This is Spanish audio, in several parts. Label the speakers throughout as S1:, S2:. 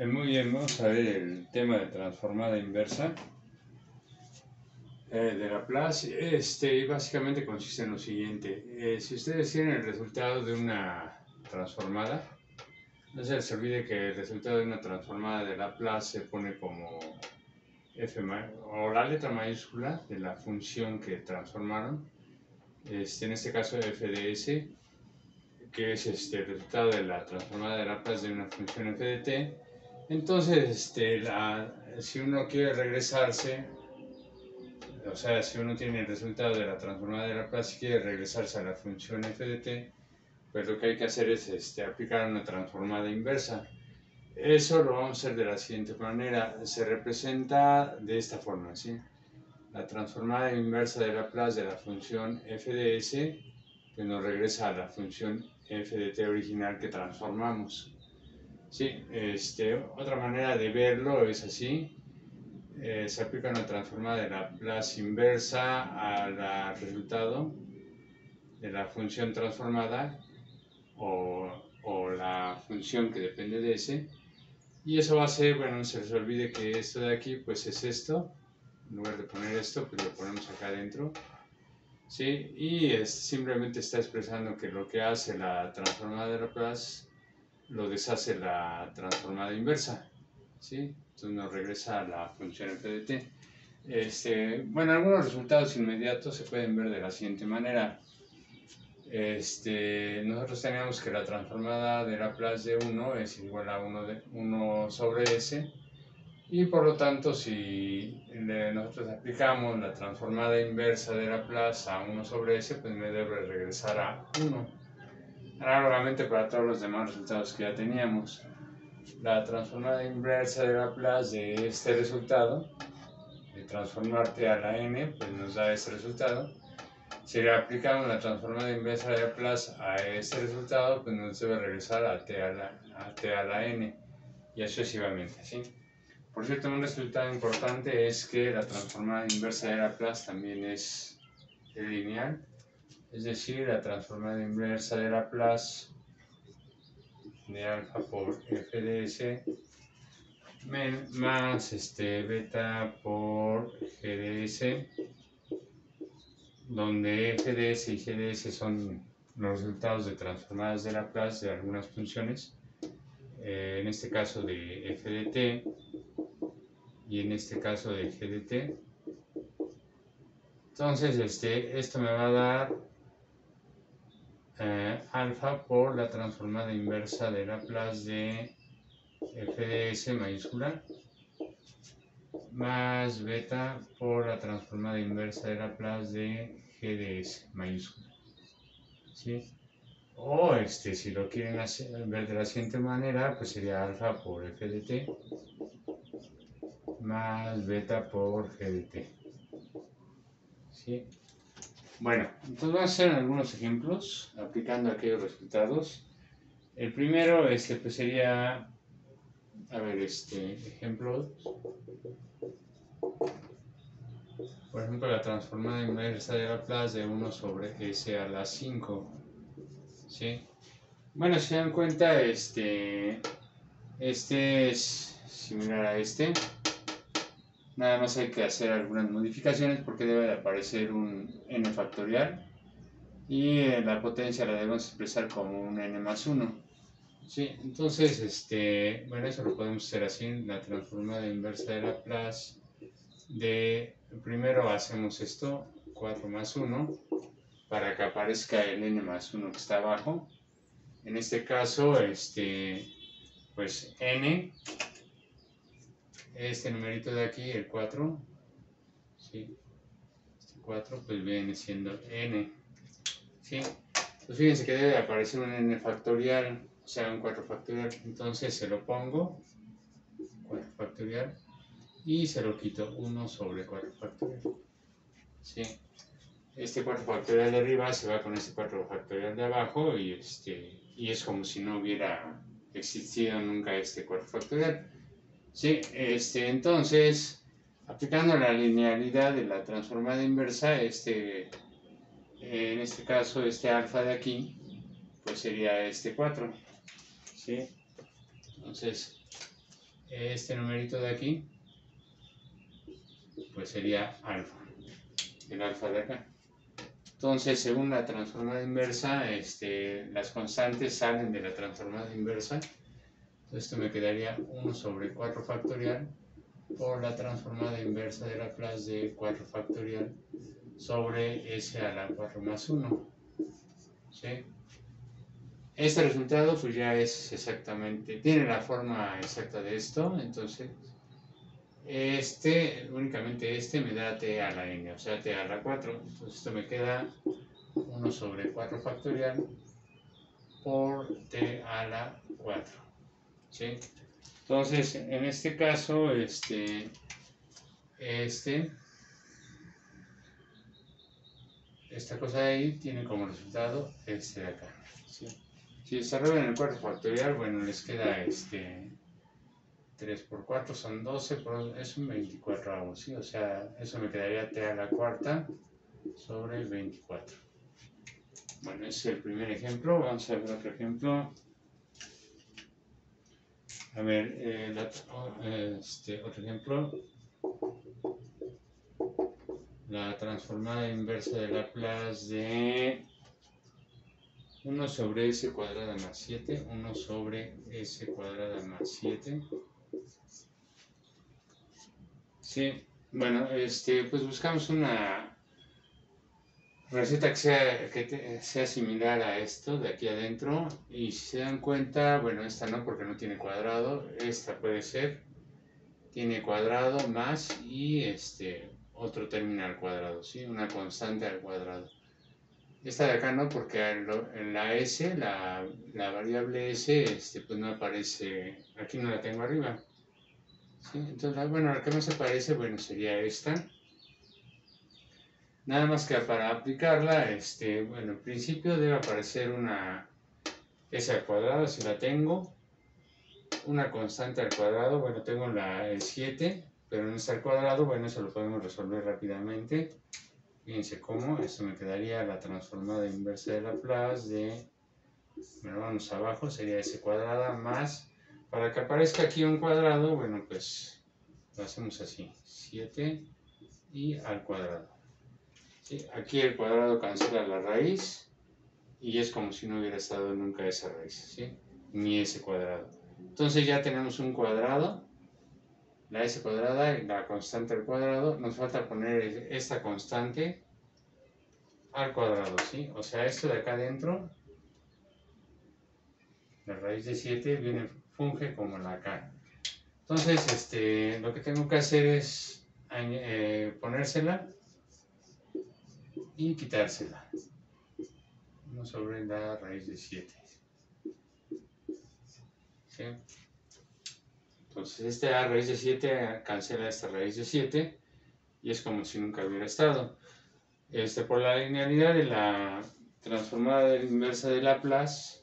S1: Eh, muy bien, vamos a ver el tema de transformada inversa eh, de Laplace. Este básicamente consiste en lo siguiente. Eh, si ustedes tienen el resultado de una transformada, no se les olvide que el resultado de una transformada de Laplace se pone como f o la letra mayúscula de la función que transformaron. Este, en este caso f de s, que es este, el resultado de la transformada de Laplace de una función f de t entonces, este, si uno quiere regresarse, o sea, si uno tiene el resultado de la transformada de Laplace y quiere regresarse a la función f de t, pues lo que hay que hacer es este, aplicar una transformada inversa. Eso lo vamos a hacer de la siguiente manera. Se representa de esta forma. La transformada inversa de Laplace de la función f de s, que nos regresa a la función f de t original que transformamos. Sí, este, otra manera de verlo es así. Eh, se aplica una transformada de la Laplace inversa al resultado de la función transformada o, o, la función que depende de ese. Y eso va a ser, bueno, se les olvide que esto de aquí pues es esto. En lugar de poner esto, pues lo ponemos acá adentro. ¿Sí? Y simplemente está expresando que lo que hace la transformada de Laplace lo deshace la transformada inversa, ¿sí? Entonces nos regresa a la función f de t. Este, bueno, algunos resultados inmediatos se pueden ver de la siguiente manera. Este, nosotros tenemos que la transformada de Laplace de 1 es igual a 1, de, 1 sobre s y por lo tanto si nosotros aplicamos la transformada inversa de Laplace a 1 sobre s pues me debe regresar a 1 análogamente para todos los demás resultados que ya teníamos. La transformada inversa de Laplace de este resultado, de transformarte a la n, pues nos da este resultado. Si le aplicamos la transformada inversa de Laplace a este resultado, pues nos debe regresar a t a la, a t a la n, y sucesivamente. ¿sí? Por cierto, un resultado importante es que la transformada inversa de Laplace también es lineal es decir, la transformada inversa de Laplace de alfa por f de s más este, beta por g de s, donde f de s y g de s son los resultados de transformadas de Laplace de algunas funciones, eh, en este caso de f de t y en este caso de g de t. Entonces, este, esto me va a dar eh, alfa por la transformada inversa de Laplace de f de s mayúscula más beta por la transformada inversa de Laplace de g de s mayúscula. ¿Sí? O este, si lo quieren ver de la siguiente manera, pues sería alfa por f de t más beta por g de t. ¿Sí? Bueno, entonces vamos a hacer algunos ejemplos aplicando aquellos resultados. El primero este, pues sería, a ver, este, ejemplos. Por ejemplo, la transformada inversa de Laplace de 1 sobre s a la 5. ¿Sí? Bueno, se dan cuenta, este, este es similar a este. Nada más hay que hacer algunas modificaciones porque debe de aparecer un n factorial y eh, la potencia la debemos expresar como un n más 1. Sí, entonces, este, bueno, eso lo podemos hacer así, la transformada inversa de Laplace de, primero hacemos esto, 4 más 1, para que aparezca el n más 1 que está abajo. En este caso, este, pues n este numerito de aquí, el 4, ¿sí? este 4 pues viene siendo n, ¿sí? Pues fíjense que debe aparecer un n factorial, o sea, un 4 factorial, entonces se lo pongo, 4 factorial, y se lo quito 1 sobre 4 factorial, ¿sí? Este 4 factorial de arriba se va con este 4 factorial de abajo y, este, y es como si no hubiera existido nunca este 4 factorial. Sí, este, entonces, aplicando la linealidad de la transformada inversa, este, en este caso, este alfa de aquí, pues sería este 4. ¿sí? Entonces, este numerito de aquí, pues sería alfa, el alfa de acá. Entonces, según la transformada inversa, este, las constantes salen de la transformada inversa. Entonces, esto me quedaría 1 sobre 4 factorial por la transformada inversa de Laplace de 4 factorial sobre s a la 4 más 1. ¿Sí? Este resultado pues ya es exactamente, tiene la forma exacta de esto, entonces este, únicamente este me da t a la n, o sea t a la 4. Entonces esto me queda 1 sobre 4 factorial por t a la 4. ¿Sí? Entonces, en este caso, este, este, esta cosa de ahí tiene como resultado este de acá. ¿sí? Si desarrollan el cuarto factorial, bueno, les queda este 3 por 4 son 12, es un 24 ¿sí? O sea, eso me quedaría t a la cuarta sobre 24. Bueno, ese es el primer ejemplo. Vamos a ver otro ejemplo. A ver, eh, este, otro ejemplo. La transformada inversa de Laplace de 1 sobre s cuadrada más 7, 1 sobre s cuadrada más 7 Sí, bueno, este, pues buscamos una receta que sea, que sea similar a esto de aquí adentro y si se dan cuenta, bueno, esta no porque no tiene cuadrado, esta puede ser, tiene cuadrado más y este otro término al cuadrado, ¿sí? Una constante al cuadrado. Esta de acá no, porque en la S, la, la variable S, este, pues no aparece, aquí no la tengo arriba. Entonces, bueno, la que más se parece, bueno, sería esta. Nada más que para aplicarla, este, bueno, en principio debe aparecer una S al cuadrado, si la tengo. Una constante al cuadrado, bueno, tengo la el 7, pero no está al cuadrado, bueno, eso lo podemos resolver rápidamente. Fíjense cómo, esto me quedaría la transformada inversa de Laplace de, bueno, vamos abajo, sería S cuadrada más para que aparezca aquí un cuadrado, bueno, pues lo hacemos así, 7 y al cuadrado. Aquí el cuadrado cancela la raíz y es como si no hubiera estado nunca esa raíz, ¿sí? ni ese cuadrado. Entonces ya tenemos un cuadrado, la s cuadrada y la constante al cuadrado. Nos falta poner esta constante al cuadrado, ¿sí? O sea, esto de acá adentro, la raíz de 7 viene funge como la K. Entonces, este, lo que tengo que hacer es eh, ponérsela y quitársela. 1 sobre la raíz de 7. ¿Sí? Entonces, este A raíz de 7 cancela esta raíz de 7 y es como si nunca hubiera estado. Este, por la linealidad de la transformada de la inversa de Laplace,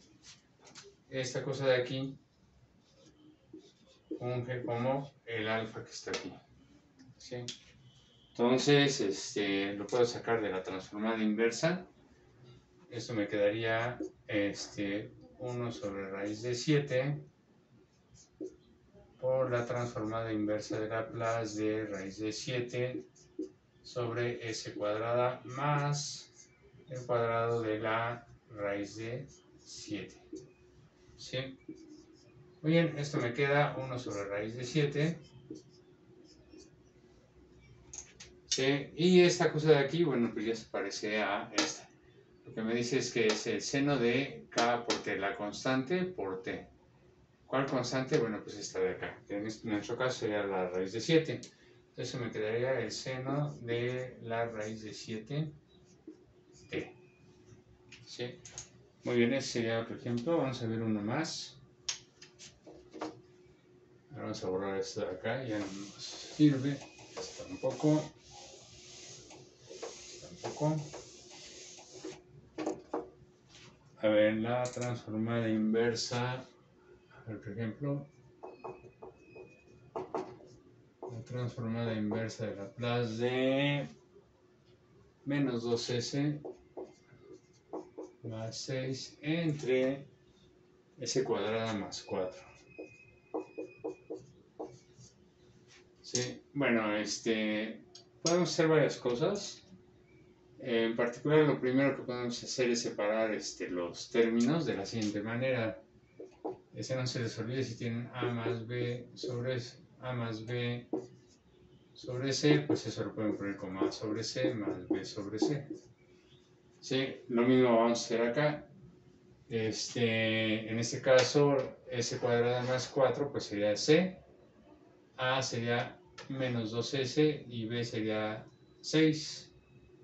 S1: esta cosa de aquí funge como el alfa que está aquí. ¿sí? Entonces, este, lo puedo sacar de la transformada inversa. Esto me quedaría este, 1 sobre raíz de 7 por la transformada inversa de Laplace de raíz de 7 sobre s cuadrada más el cuadrado de la raíz de 7. ¿Sí? Muy bien, esto me queda 1 sobre raíz de 7. Y esta cosa de aquí, bueno, pues ya se parece a esta. Lo que me dice es que es el seno de k por t, la constante por t. ¿Cuál constante? Bueno, pues esta de acá, en nuestro caso sería la raíz de 7. Entonces me quedaría el seno de la raíz de 7 t. ¿Sí? Muy bien, ese sería otro ejemplo. Vamos a ver uno más vamos a borrar esto de acá, ya no nos sirve. tampoco. A ver, la transformada inversa. A ver, por ejemplo. La transformada inversa de Laplace de menos 2s más 6 entre s cuadrada más 4. Sí, bueno, este, podemos hacer varias cosas. En particular, lo primero que podemos hacer es separar este, los términos de la siguiente manera. Ese no se les olvide si tienen A más B sobre A más B sobre C, pues eso lo pueden poner como A sobre C más B sobre C. Sí, lo mismo vamos a hacer acá. Este, en este caso, S cuadrada más 4, pues sería C. A sería menos 2S y B sería 6.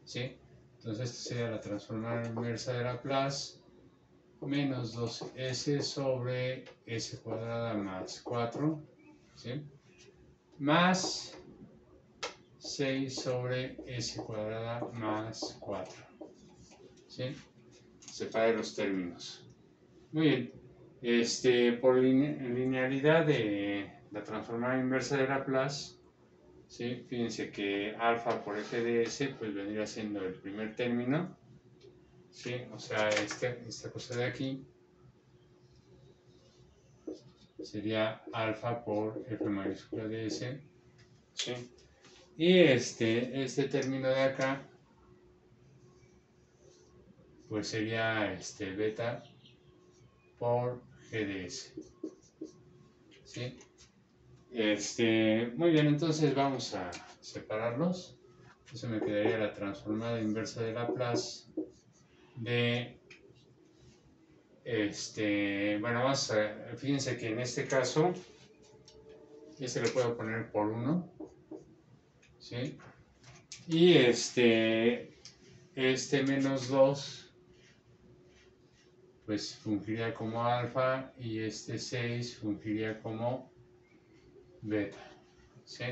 S1: ¿sí? Entonces, esta sería la transformada inversa de Laplace menos 2S sobre S cuadrada más 4. ¿sí? Más 6 sobre S cuadrada más 4. ¿Sí? Separe los términos. Muy bien. Este, por linealidad de la transformada inversa de Laplace, ¿sí? fíjense que alfa por f de s pues vendría siendo el primer término, ¿sí? o sea, este, esta cosa de aquí sería alfa por f mayúscula de s, ¿sí? y este, este término de acá pues sería este beta por GDS. ¿Sí? Este, muy bien, entonces vamos a separarlos. Eso me quedaría la transformada inversa de Laplace de este, bueno, vamos a, fíjense que en este caso, este lo puedo poner por 1, ¿sí? Y este, este menos 2 pues fungiría como alfa y este 6 fungiría como beta. ¿sí?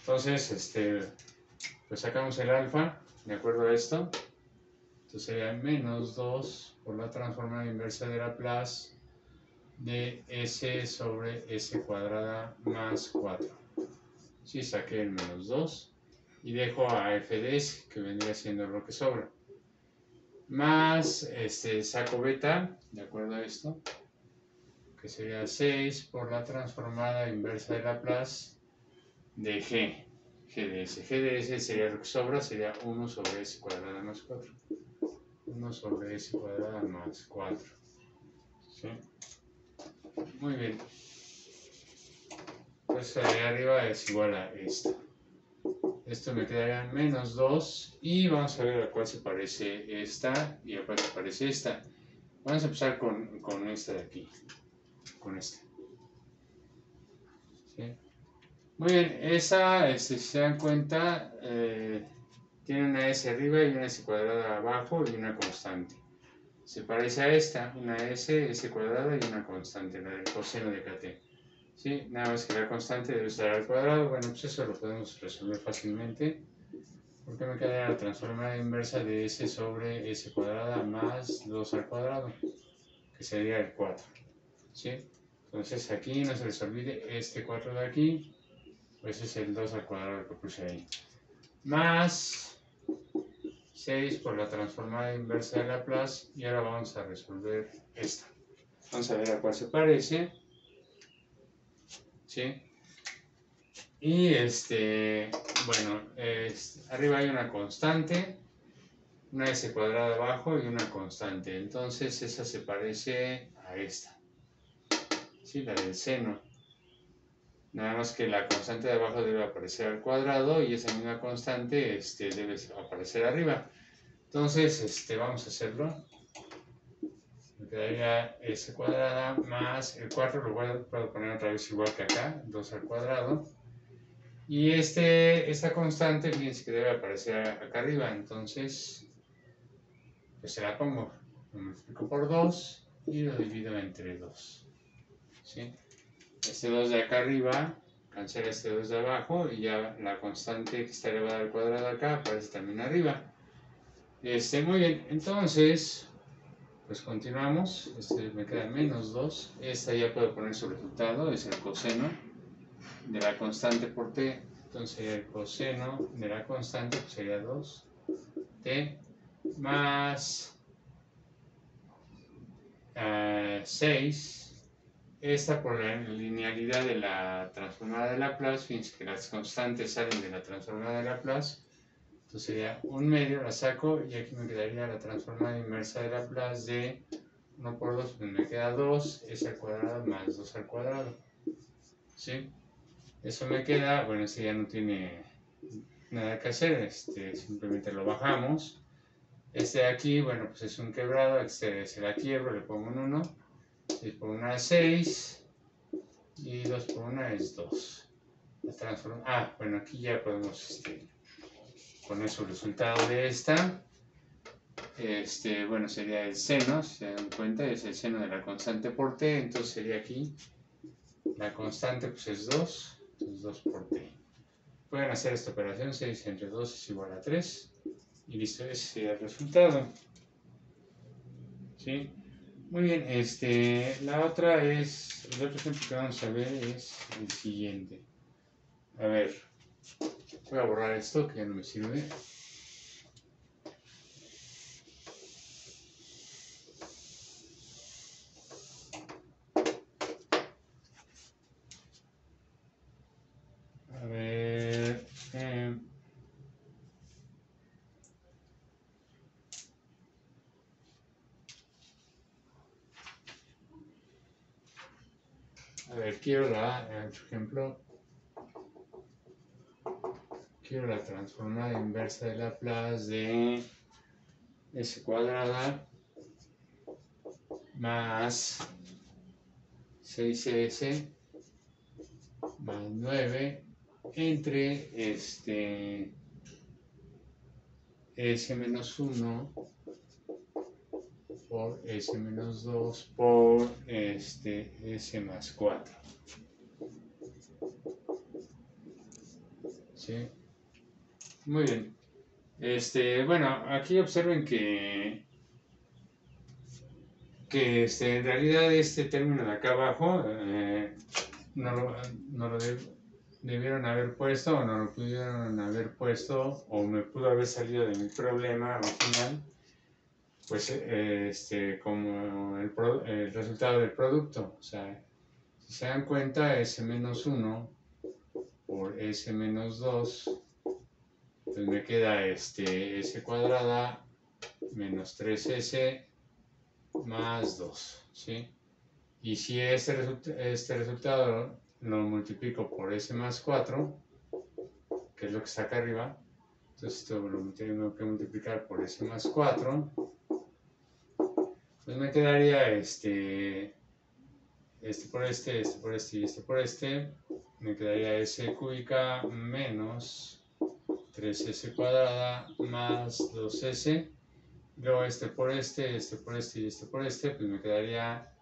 S1: Entonces, este, pues sacamos el alfa, de acuerdo a esto. Entonces sería menos 2 por la transformada inversa de Laplace de s sobre s cuadrada más 4. Si saqué el menos 2 y dejo a f de s, que vendría siendo lo que sobra más este, saco beta, de acuerdo a esto, que sería 6 por la transformada inversa de Laplace de G, G de S. G de S sería lo que sobra, sería 1 sobre S cuadrada más 4. 1 sobre S cuadrada más 4. ¿Sí? Muy bien. Pues ahí arriba es igual a esto. Esto me quedaría menos 2 y vamos a ver a cuál se parece esta y a cuál se parece esta. Vamos a empezar con, con esta de aquí, con esta. Muy bien, esa, este, si se dan cuenta, eh, tiene una S arriba y una S cuadrada abajo y una constante. Se parece a esta, una S, S cuadrada y una constante, la del coseno de kt. ¿sí? Nada más que la constante debe estar al cuadrado. Bueno, pues eso lo podemos resolver fácilmente. Porque me queda la transformada inversa de s sobre s cuadrada más 2 al cuadrado, que sería el 4. ¿Sí? Entonces aquí no se les olvide este 4 de aquí, pues es el 2 al cuadrado que puse ahí. Más 6 por la transformada inversa de Laplace y ahora vamos a resolver esta. Vamos a ver a cuál se parece. ¿sí? Y este, bueno, arriba hay una constante, una s cuadrada abajo y una constante. Entonces esa se parece a esta, ¿sí? La del seno. Nada más que la constante de abajo debe aparecer al cuadrado y esa misma constante este, debe aparecer arriba. Entonces, este, vamos a hacerlo quedaría s cuadrada más el 4 lo puedo poner otra vez igual que acá, 2 al cuadrado. Y este, esta constante, fíjense que debe aparecer acá arriba, entonces pues se la pongo, lo multiplico por 2 y lo divido entre 2. Este 2 de acá arriba cancela este 2 de abajo y ya la constante que está elevada al cuadrado acá aparece también arriba. Este, muy bien, entonces pues continuamos, este me queda menos 2, esta ya puedo poner su resultado, es el coseno de la constante por t, entonces el coseno de la constante pues, sería 2, t más 6, esta por la linealidad de la transformada de Laplace, fíjense que las constantes salen de la transformada de Laplace, entonces sería un medio, la saco y aquí me quedaría la transformada inversa de Laplace de 1 por 2, pues me queda 2, s al cuadrado más 2 al cuadrado. ¿Sí? Eso me queda, bueno, este ya no tiene nada que hacer, este, simplemente lo bajamos. Este de aquí, bueno, pues es un quebrado, este se la quiebro, le pongo un 1, 6 por 1 es 6, y 2 por 1 es 2. La ah, bueno, aquí ya podemos este, poner su resultado de esta. Este, bueno, sería el seno, si se dan cuenta, es el seno de la constante por t, entonces sería aquí, la constante pues es 2, entonces 2 por t. Pueden hacer esta operación, 6 entre 2 es igual a 3, y listo, ese sería el resultado. ¿Sí? Muy bien, este, la otra es, el otro ejemplo que vamos a ver es el siguiente. A ver, voy a borrar esto que ya no me sirve. quiero la, por ejemplo, quiero la transformada inversa de Laplace de s cuadrada más 6s más 9 entre este s menos 1 por s menos 2 por este s más 4. ¿Sí? Muy bien. Este, bueno, aquí observen que, que este, en realidad este término de acá abajo eh, no lo, no lo debieron haber puesto o no lo pudieron haber puesto o me pudo haber salido de mi problema al final pues este, como el, el, resultado del producto. O sea, si se dan cuenta, S menos 1 por S menos 2, pues me queda este S cuadrada menos 3S más 2, ¿sí? Y si este, este resultado lo multiplico por S más 4, que es lo que está acá arriba, entonces esto lo tengo que multiplicar por S más 4, pues me quedaría este, este por este, este por este y este por este. Me quedaría S cúbica menos 3S cuadrada más 2S. Luego este por este, este por este y este por este, pues me quedaría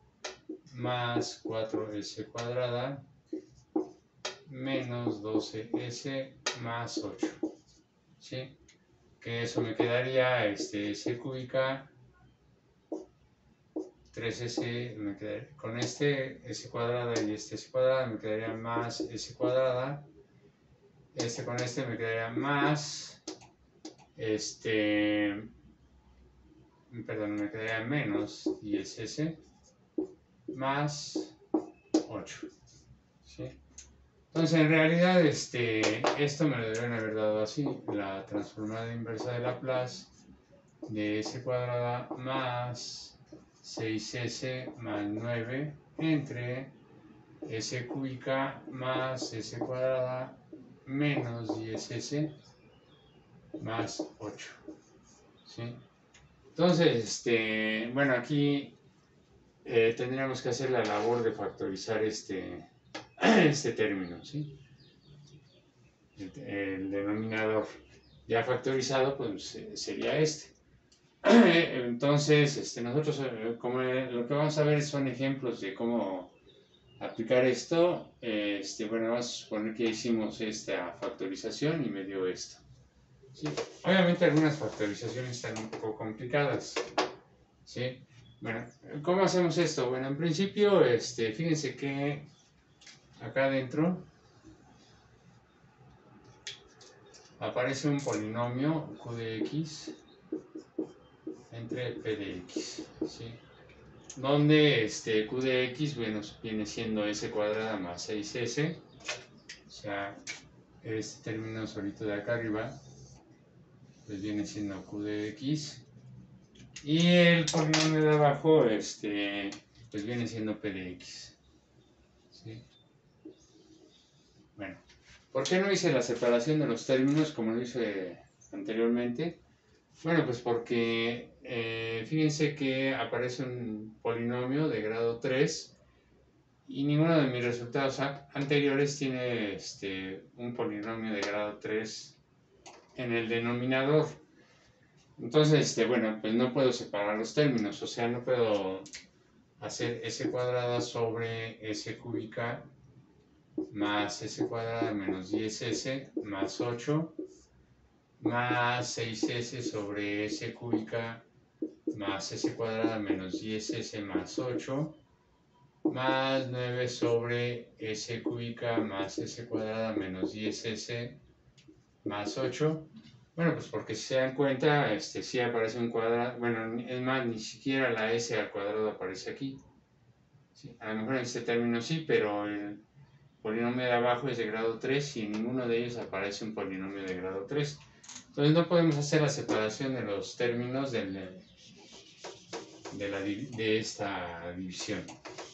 S1: más 4S cuadrada menos 12S más 8. ¿Sí? Que eso me quedaría este, S cúbica 3s, me quedaría, con este s cuadrada y este s cuadrada me quedaría más s cuadrada, este con este me quedaría más, este, perdón, me quedaría menos 10s más 8, ¿sí? Entonces, en realidad, este, esto me lo deben haber dado así, la transformada inversa de Laplace de s cuadrada más 6s más 9 entre s cúbica más s cuadrada menos 10s más 8. ¿sí? Entonces, este, bueno, aquí eh, tendríamos que hacer la labor de factorizar este, este término, ¿sí? el denominador ya factorizado, pues sería este. Entonces, este, nosotros eh, eh, lo que vamos a ver son ejemplos de cómo aplicar esto. Este, bueno, vamos a suponer que hicimos esta factorización y me dio esto. Obviamente algunas factorizaciones están un poco complicadas. Bueno, ¿cómo hacemos esto? Bueno, en principio, este, fíjense que acá adentro aparece un polinomio q de x entre p de x. ¿sí? donde este q de x bueno, viene siendo s cuadrada más 6s, o sea, este término solito de acá arriba, pues viene siendo q de x, y el polinomio de abajo, este, pues viene siendo p de x. Bueno, ¿por qué no hice la separación de los términos como lo hice anteriormente? Bueno, pues porque eh, fíjense que aparece un polinomio de grado 3 y ninguno de mis resultados anteriores tiene este, un polinomio de grado 3 en el denominador. Entonces, este, bueno, pues no puedo separar los términos, o sea, no puedo hacer s cuadrada sobre s cúbica más s cuadrada menos 10s más 8 más 6s sobre s cúbica más s cuadrada menos 10s más 8 más 9 sobre s cúbica más s cuadrada menos 10s más 8. Bueno, pues porque si se dan cuenta, este sí aparece un cuadrado, bueno, es más, ni siquiera la s al cuadrado aparece aquí. a lo mejor en este término sí, pero el polinomio de abajo es de grado 3 y en ninguno de ellos aparece un polinomio de grado 3. Entonces no podemos hacer la separación de los términos de, la, de esta división.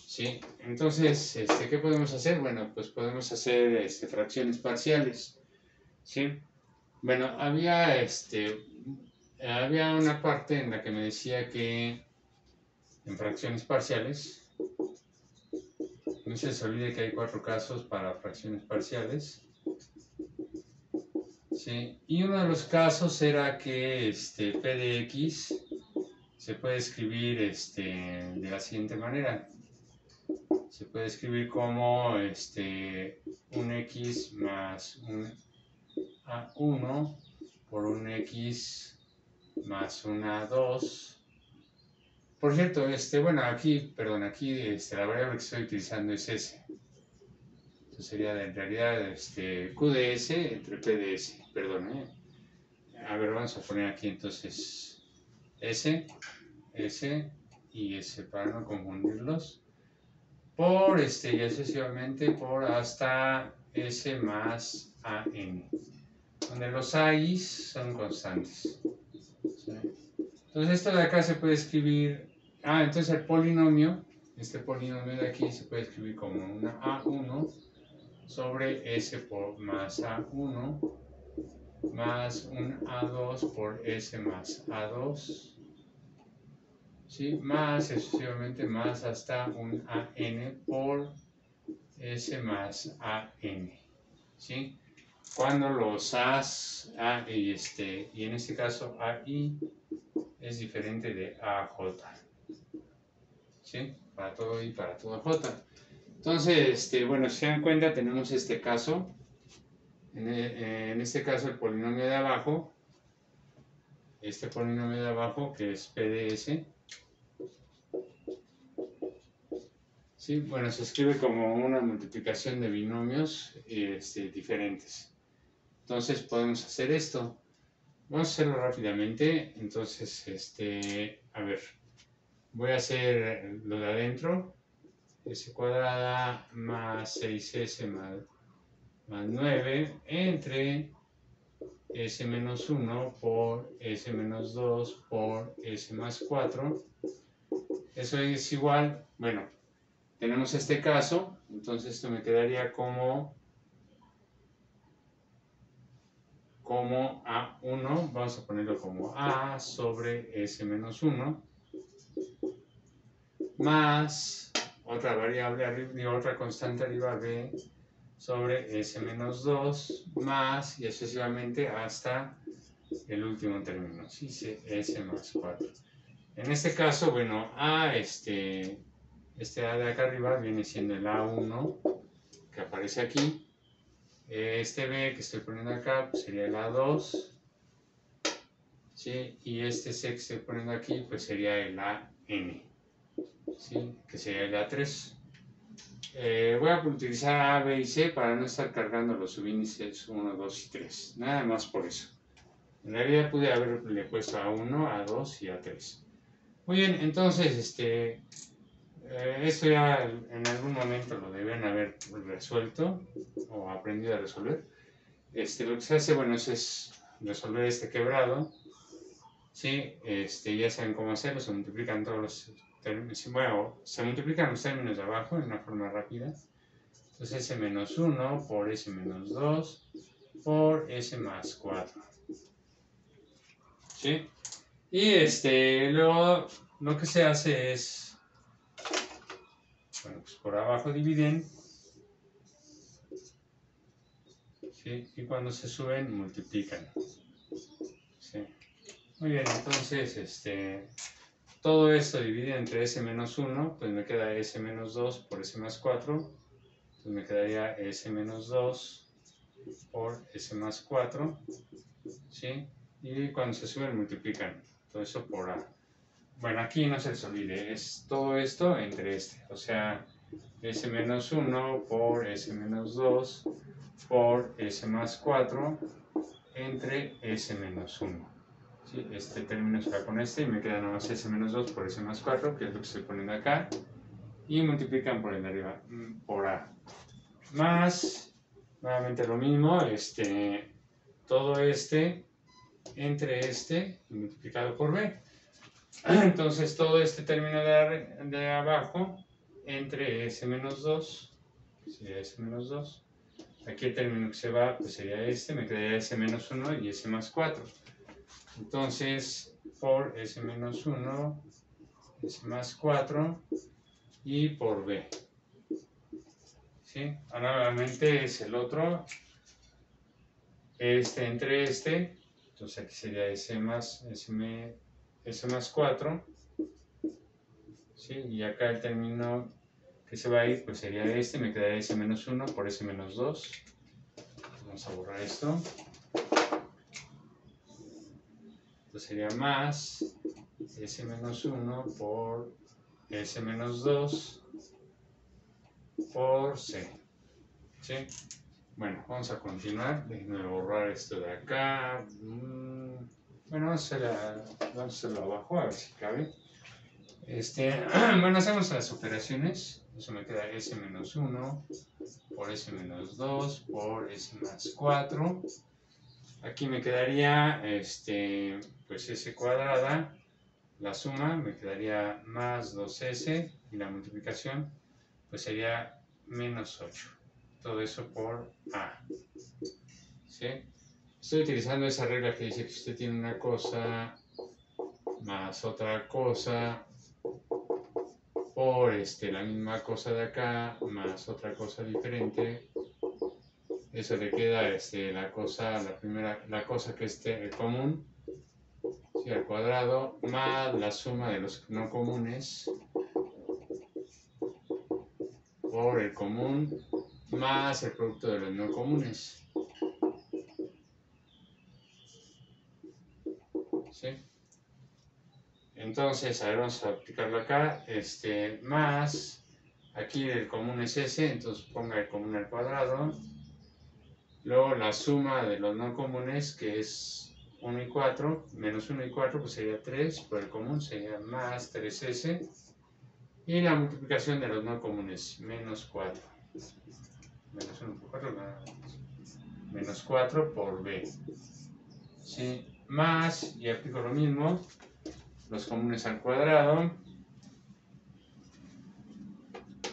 S1: ¿sí? Entonces, este, ¿qué podemos hacer? Bueno, pues podemos hacer este, fracciones parciales. ¿sí? Bueno, había, este, había una parte en la que me decía que en fracciones parciales, no se olvide que hay cuatro casos para fracciones parciales. Sí, y uno de los casos era que este, P de X se puede escribir este, de la siguiente manera. Se puede escribir como este, un X más un A1 por un X más un A2. Por cierto, este, bueno, aquí, perdón, aquí este, la variable que estoy utilizando es S sería en realidad este, QDS entre PDS, perdón. ¿eh? A ver, vamos a poner aquí entonces S, S y S para no confundirlos. Por este y excesivamente por hasta S más AN, donde los AIs son constantes. Entonces esto de acá se puede escribir, ah, entonces el polinomio, este polinomio de aquí se puede escribir como una A1 sobre S por más A1 más un A2 por S más A2 ¿sí? más excesivamente más hasta un AN por S más AN ¿sí? cuando los A's A y, este, y en este caso AI es diferente de AJ ¿sí? para todo y para todo J entonces, este, bueno, si se dan cuenta, tenemos este caso. E, en, este caso, el polinomio de abajo, este polinomio de abajo, que es PDS. Sí, bueno, se escribe como una multiplicación de binomios este, diferentes. Entonces, podemos hacer esto. Vamos a hacerlo rápidamente. Entonces, este, a ver, voy a hacer lo de adentro s cuadrada más 6s más, 9 entre s menos 1 por s menos 2 por s más 4. Eso es igual, bueno, tenemos este caso, entonces esto me quedaría como como A1, vamos a ponerlo como A sobre S menos 1, más otra variable arriba otra constante arriba b sobre s menos 2 más y sucesivamente hasta el último término, ¿sí? s más 4. En este caso, bueno, a este, este a de acá arriba viene siendo el a1 que aparece aquí. Este b que estoy poniendo acá pues sería el a2. ¿sí? Y este c que estoy poniendo aquí pues sería el an que sería el A3. Eh, voy a utilizar A, B y C para no estar cargando los subíndices 1, 2 y 3. Nada más por eso. En realidad pude haberle puesto A1, A2 y A3. Muy bien, entonces, este, eh, esto ya en algún momento lo deben haber resuelto o aprendido a resolver. Este, lo que se hace, bueno, es, resolver este quebrado. ¿sí? Este, ya saben cómo hacerlo, se multiplican todos los bueno, se multiplican los términos de abajo en una forma rápida. Entonces s menos 1 por s menos 2 por s más 4. ¿Sí? Y este, luego lo que se hace es, bueno, pues por abajo dividen. ¿sí? Y cuando se suben, multiplican. ¿sí? Muy bien, entonces, este, todo esto dividido entre s menos 1, pues me queda s menos 2 por s más 4. Entonces me quedaría s menos 2 por s más 4. ¿sí? Y cuando se suben, multiplican todo eso por a. Bueno, aquí no se les olvide, es todo esto entre este, o sea, s menos 1 por s menos 2 por s más 4 entre s menos 1. Este término se va con este y me queda nada más s menos 2 por s más 4, que es lo que estoy poniendo acá, y multiplican por el de arriba, mm, por a. Más, nuevamente lo mismo, este, todo este entre este multiplicado por b. Entonces todo este término de, de abajo entre s menos 2, sería s menos 2. Aquí el término que se va pues sería este, me quedaría s menos 1 y s más 4. Entonces por s menos 1, s más 4 y por b. ¿Sí? Ahora nuevamente es el otro, este entre este, entonces aquí sería s más, s, más 4. ¿sí? Y acá el término que se va a ir pues sería este, me quedaría S menos 1 por S menos 2. Vamos a borrar esto. Entonces sería más S menos 1 por S menos 2 por C. ¿Sí? Bueno, vamos a continuar. Déjenme borrar esto de acá. Mm. Bueno, vamos a, hacerlo abajo, a ver si cabe. Este, bueno, hacemos las operaciones. Eso me queda S menos 1 por S menos 2 por S más 4. Aquí me quedaría este, pues S cuadrada. La suma me quedaría más 2S y la multiplicación pues sería menos 8. Todo eso por A. ¿Sí? Estoy utilizando esa regla que dice que usted tiene una cosa más otra cosa por este, la misma cosa de acá más otra cosa diferente. Eso le queda este, la cosa, la primera, la cosa que esté común, ¿sí? al cuadrado, más la suma de los no comunes por el común más el producto de los no comunes. Entonces, a ver, vamos a aplicarlo acá. Este, más, aquí el común es ese, entonces ponga el común al cuadrado. Luego la suma de los no comunes, que es 1 y 4, menos 1 y 4, pues sería 3, por el común sería más 3s. Y la multiplicación de los no comunes, menos 4. Menos 1 por 4, menos 4 por b. ¿Sí? Más, y aplico lo mismo, los comunes al cuadrado,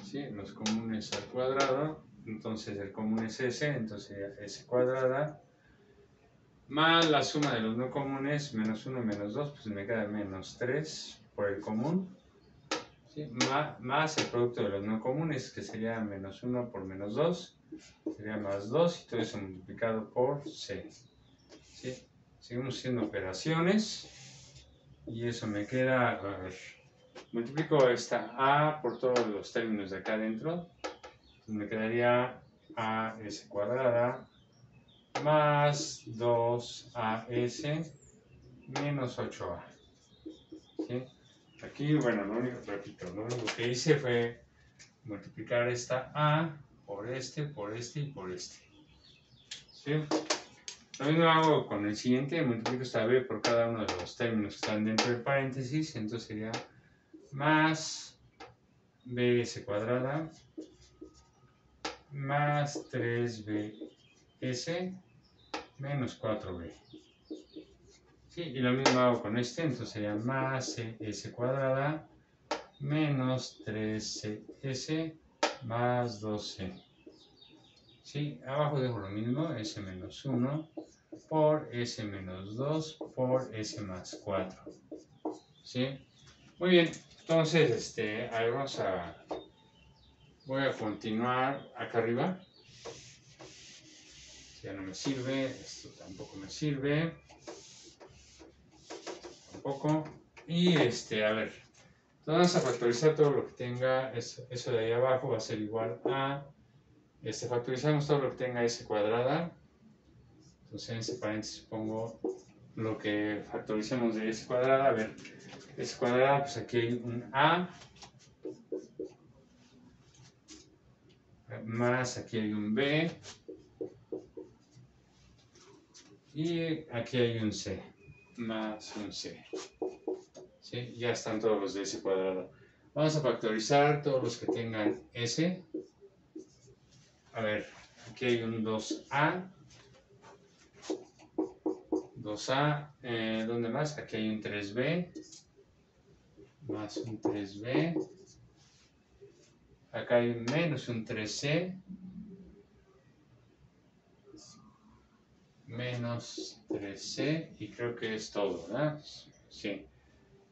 S1: ¿sí? los comunes al cuadrado, entonces el común es s, entonces s cuadrada, más la suma de los no comunes, menos 1 menos 2, pues me queda menos 3 por el común, más, el producto de los no comunes, que sería menos 1 por menos 2, sería más 2, y todo eso multiplicado por c. ¿sí? Seguimos haciendo operaciones. Y eso me queda, multiplico esta A por todos los términos de acá adentro. Me quedaría AS cuadrada más 2AS menos 8A. ¿Sí? Aquí, bueno, lo único, repito, lo único que hice fue multiplicar esta A por este, por este y por este. ¿Sí? Lo mismo hago con el siguiente, multiplico esta b por cada uno de los términos que están dentro del paréntesis, entonces sería más bs cuadrada más 3bs menos 4b. Sí, y lo mismo hago con este, entonces sería más s cuadrada menos 3s más 12. ¿Sí? Abajo dejo lo mismo, s menos 1 por s menos 2 por s más 4. ¿Sí? Muy bien, entonces, este, ahí vamos a, voy a continuar acá arriba. Ya no me sirve, esto tampoco me sirve. Tampoco. Y este, a ver, vamos a factorizar todo lo que tenga, eso, de ahí abajo va a ser igual a, este, factorizamos todo lo que tenga s cuadrada. Entonces en ese paréntesis pongo lo que factoricemos de s cuadrada. A ver, s cuadrada, pues aquí hay un a más aquí hay un b y aquí hay un c más un c. ¿Sí? Ya están todos los de s cuadrado. Vamos a factorizar todos los que tengan s. A ver, aquí hay un 2a 2A, eh, ¿dónde más? Aquí hay un 3B, más un 3B, acá hay menos un 3C, menos 3C, y creo que es todo, ¿verdad? Sí.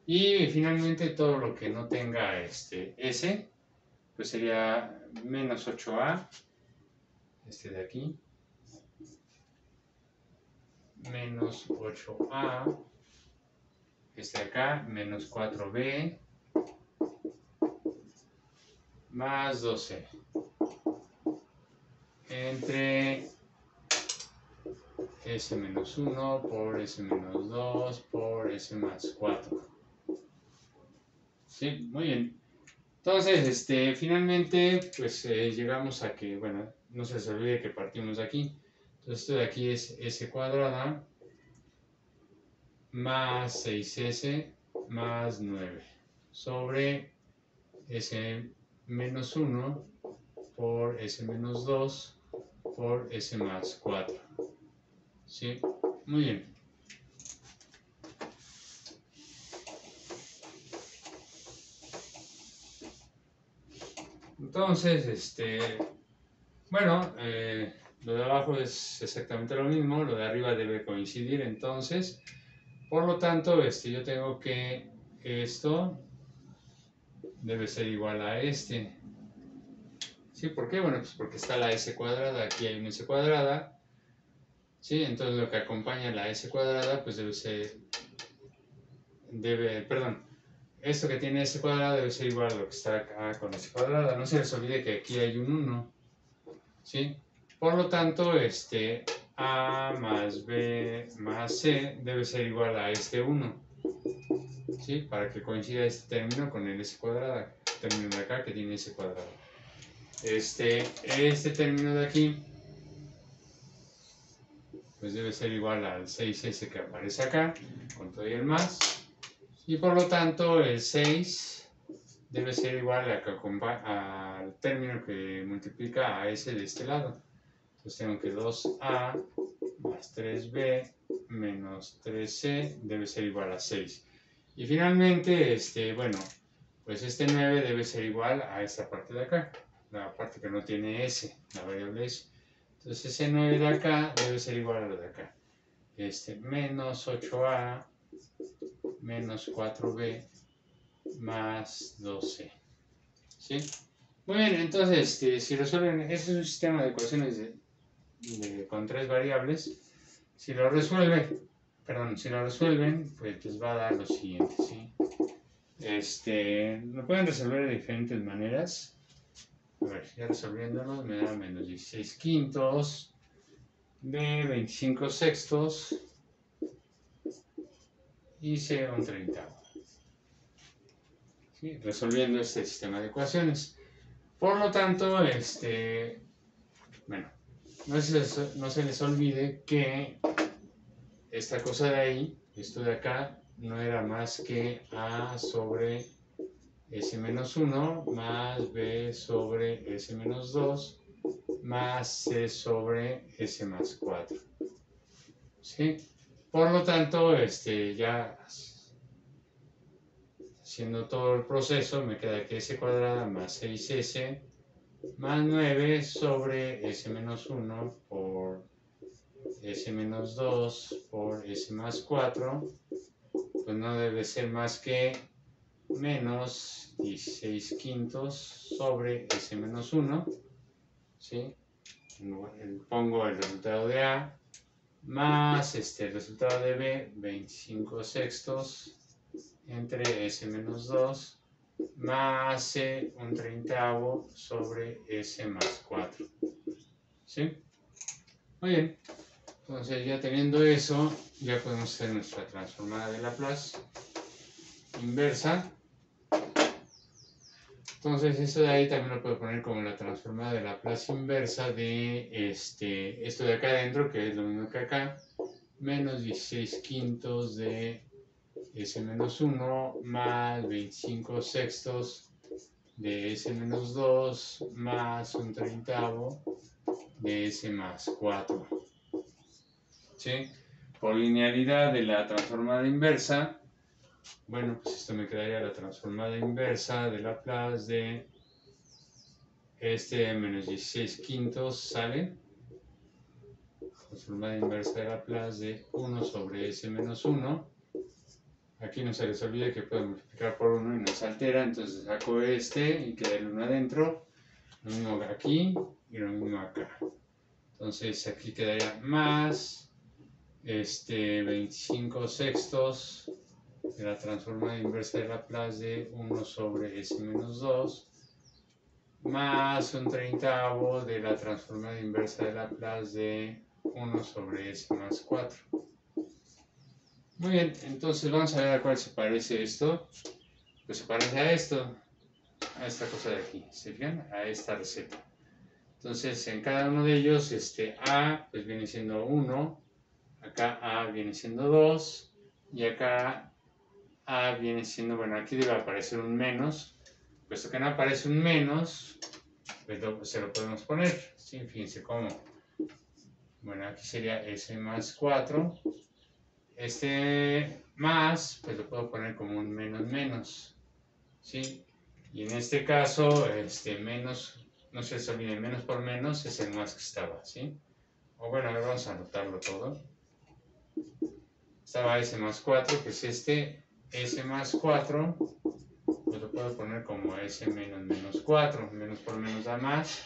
S1: Y finalmente todo lo que no tenga este S, pues sería menos 8A, este de aquí, menos 8a, este de acá, menos 4b, más 12. Entre s menos 1 por s menos 2 por s más 4. Sí, muy bien. Entonces, este, finalmente, pues eh, llegamos a que, bueno, no se les olvide que partimos de aquí. Entonces esto de aquí es s cuadrada más 6s más 9 sobre s menos 1 por s menos 2 por s más 4. ¿Sí? Muy bien. Entonces, este, bueno, eh, lo de abajo es exactamente lo mismo, lo de arriba debe coincidir, entonces, por lo tanto, este, yo tengo que esto debe ser igual a este. ¿Sí? ¿Por qué? Bueno, pues porque está la s cuadrada, aquí hay una s cuadrada, ¿sí? Entonces lo que acompaña la s cuadrada, pues debe ser, debe, perdón, esto que tiene s cuadrada debe ser igual a lo que está acá con s cuadrada. No se les olvide que aquí hay un 1, ¿sí? Por lo tanto, este A más B más C debe ser igual a este 1. ¿Sí? Para que coincida este término con el S cuadrado. término de acá que tiene S cuadrado. Este, este término de aquí pues debe ser igual al 6S que aparece acá, con todo y el más. Y por lo tanto el 6 debe ser igual a, al término que multiplica a ese de este lado. Entonces tengo que 2a más 3b menos 3c debe ser igual a 6. Y finalmente, este, bueno, pues este 9 debe ser igual a esta parte de acá, la parte que no tiene s, la variable s. Entonces ese 9 de acá debe ser igual a lo de acá. Este, menos 8a menos 4b más 12. ¿Sí? Muy bien, entonces, este, si resuelven, este es un sistema de ecuaciones de, con tres variables, si lo resuelven, perdón, si lo resuelven, pues les va a dar lo siguiente, ¿sí? Este, lo pueden resolver de diferentes maneras. A ver, ya resolviéndolo me da menos 16 quintos de 25 sextos y C un treintavo. ¿Sí? Resolviendo este sistema de ecuaciones. Por lo tanto, este, bueno, no se, les, olvide que esta cosa de ahí, esto de acá, no era más que A sobre S menos 1 más B sobre S menos 2 más C sobre S más 4. ¿Sí? Por lo tanto, este, ya haciendo todo el proceso, me queda que S cuadrada más 6S más 9 sobre S menos 1 por S menos 2 por S más 4, pues no debe ser más que menos 16 quintos sobre S menos 1, ¿sí? Pongo el resultado de A más este, el resultado de B, 25 sextos entre S menos 2 más C un treintavo sobre S más 4. ¿Sí? Muy bien. Entonces ya teniendo eso, ya podemos hacer nuestra transformada de Laplace inversa. Entonces eso de ahí también lo puedo poner como la transformada de Laplace inversa de este, esto de acá adentro, que es lo mismo que acá, menos 16 quintos de S menos 1 más 25 sextos de S menos 2 más un treintavo de S más 4. ¿Sí? Por linealidad de la transformada inversa, bueno, pues esto me quedaría la transformada inversa de Laplace de este menos 16 quintos sale. Transformada inversa de Laplace de 1 sobre S menos 1 Aquí no se les olvide que pueden multiplicar por 1 y nos altera, entonces saco este y queda el 1 adentro, lo mismo aquí y lo mismo acá. Entonces aquí quedaría más este 25 sextos de la transformada inversa de Laplace de 1 sobre s menos 2 más un treintavo de la transformada inversa de Laplace de 1 sobre s más 4. Muy bien, entonces vamos a ver a cuál se parece esto. Pues se parece a esto, a esta cosa de aquí, ¿se fijan? A esta receta. Entonces, en cada uno de ellos, este A pues viene siendo 1, acá A viene siendo 2, y acá A viene siendo, bueno, aquí debe aparecer un menos, puesto que no aparece un menos, pues se lo podemos poner, ¿sí? Fíjense cómo. Bueno, aquí sería S más 4, este más, pues lo puedo poner como un menos menos, ¿sí? Y en este caso, este menos, no se olviden, menos por menos es el más que estaba, ¿sí? O bueno, a ver, vamos a anotarlo todo. Estaba S más 4, que es este, S más 4, pues lo puedo poner como S menos menos 4, menos por menos da más.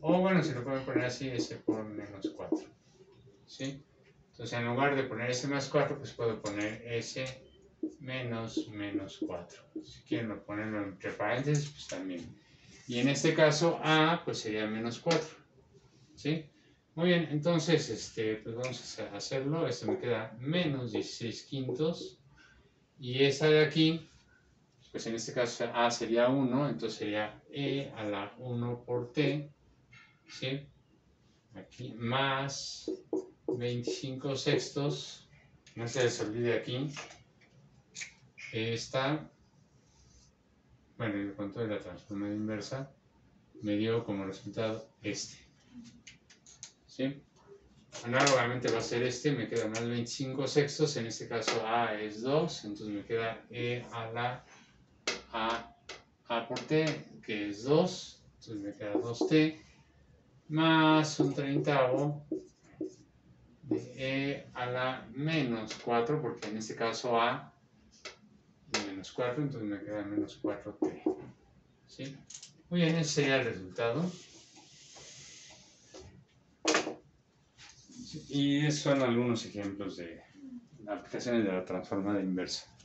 S1: O bueno, si lo puedo poner así, S por menos 4, ¿sí? Entonces, en lugar de poner S más 4, pues puedo poner S menos menos 4. Si quieren ponerlo entre paréntesis, pues también. Y en este caso, A, pues sería menos 4. ¿Sí? Muy bien, entonces, este, pues vamos a hacerlo. Esto me queda menos 16 quintos. Y esta de aquí, pues en este caso A sería 1, entonces sería E a la 1 por T. ¿Sí? Aquí más 25 sextos, no se les olvide aquí, esta, bueno, el cuanto de la transformada inversa, me dio como resultado este. ¿Sí? Análogamente va a ser este, me queda más 25 sextos, en este caso A es 2, entonces me queda E a la A, a por T, que es 2, entonces me queda 2T, más un treintavo, de e a la menos 4, porque en este caso a es menos 4, entonces me queda menos 4t. ¿Sí? Muy bien, ese sería el resultado. Y esos son algunos ejemplos de aplicaciones de la transformada inversa.